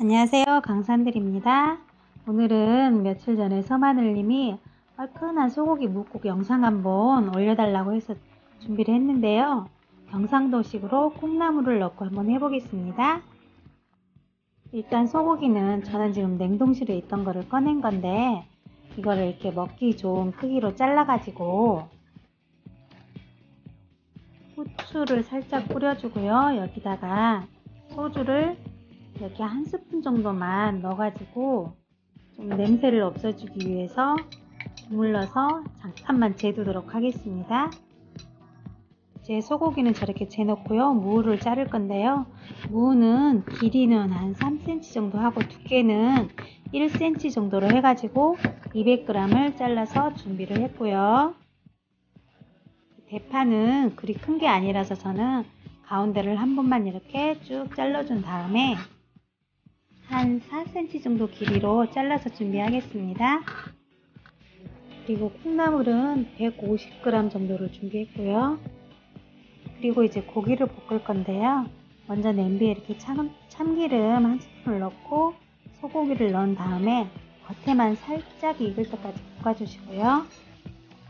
안녕하세요. 강산들입니다. 오늘은 며칠 전에 서마늘님이 얼큰한 소고기 묵국 영상 한번 올려달라고 해서 준비를 했는데요. 경상도식으로 콩나물을 넣고 한번 해보겠습니다. 일단 소고기는 저는 지금 냉동실에 있던 거를 꺼낸 건데 이거를 이렇게 먹기 좋은 크기로 잘라 가지고 후추를 살짝 뿌려주고요. 여기다가 소주를 이렇게 한 스푼 정도만 넣어가지고 좀 냄새를 없애주기 위해서 주물러서 잠깐만 재두도록 하겠습니다. 제 소고기는 저렇게 재놓고요. 무를 자를 건데요. 무는 길이는 한 3cm 정도 하고 두께는 1cm 정도로 해가지고 200g을 잘라서 준비를 했고요. 대파는 그리 큰 게 아니라서 저는 가운데를 한 번만 이렇게 쭉 잘라준 다음에 한 4cm 정도 길이로 잘라서 준비하겠습니다. 그리고 콩나물은 150g 정도를 준비했고요. 그리고 이제 고기를 볶을 건데요. 먼저 냄비에 이렇게 참, 참기름 한 스푼을 넣고 소고기를 넣은 다음에 겉에만 살짝 익을 때까지 볶아주시고요.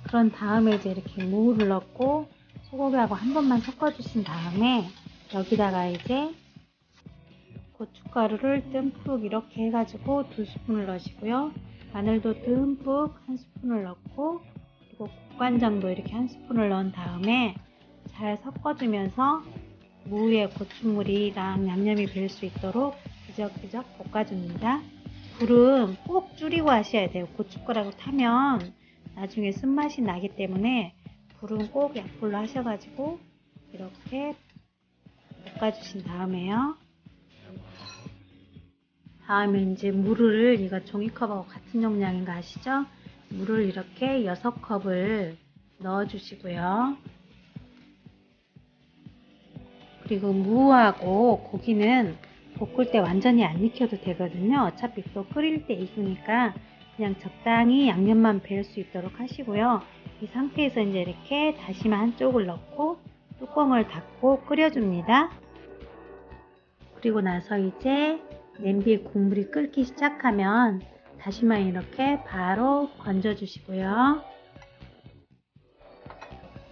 그런 다음에 이제 이렇게 무를 넣고 소고기하고 한 번만 섞어주신 다음에 여기다가 이제 고춧가루를 듬뿍 이렇게 해가지고 두 스푼을 넣으시고요. 마늘도 듬뿍 한 스푼을 넣고 그리고 국간장도 이렇게 한 스푼을 넣은 다음에 잘 섞어주면서 무에 고추물이랑 양념이 별수 있도록 그적그적 볶아줍니다. 불은 꼭 줄이고 하셔야 돼요. 고춧가루 타면 나중에 쓴맛이 나기 때문에 불은 꼭 약불로 하셔가지고 이렇게 볶아주신 다음에요. 다음에 이제 물을 이거 종이컵하고 같은 용량인 거 아시죠? 물을 이렇게 6컵을 넣어 주시고요. 그리고 무하고 고기는 볶을 때 완전히 안 익혀도 되거든요. 어차피 또 끓일 때 익으니까 그냥 적당히 양념만 배울 수 있도록 하시고요. 이 상태에서 이제 이렇게 다시마 한쪽을 넣고 뚜껑을 닫고 끓여줍니다. 그리고 나서 이제 냄비에 국물이 끓기 시작하면 다시마 이렇게 바로 건져 주시고요.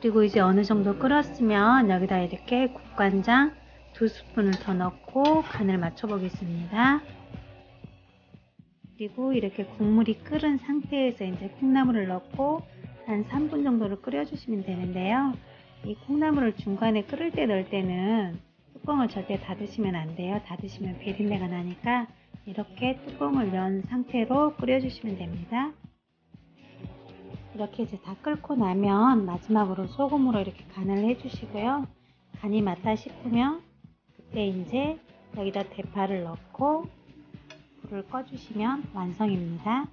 그리고 이제 어느 정도 끓었으면 여기다 이렇게 국간장 두 스푼을 더 넣고 간을 맞춰 보겠습니다. 그리고 이렇게 국물이 끓은 상태에서 이제 콩나물을 넣고 한 3분 정도를 끓여주시면 되는데요. 이 콩나물을 중간에 끓을 때 넣을 때는 뚜껑을 절대 닫으시면 안 돼요. 닫으시면 비린내가 나니까 이렇게 뚜껑을 연 상태로 끓여주시면 됩니다. 이렇게 이제 다 끓고 나면 마지막으로 소금으로 이렇게 간을 해주시고요. 간이 맞다 싶으면 그때 이제 여기다 대파를 넣고 불을 꺼주시면 완성입니다.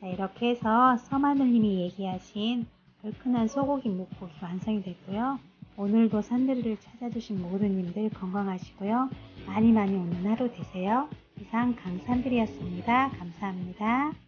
자, 이렇게 해서 서마늘님이 얘기하신 얼큰한 소고기 묵국이 완성이 됐고요. 오늘도 산들이를 찾아주신 모든 님들 건강하시고요. 많이 많이 오는 하루 되세요. 이상 강산들이었습니다. 감사합니다.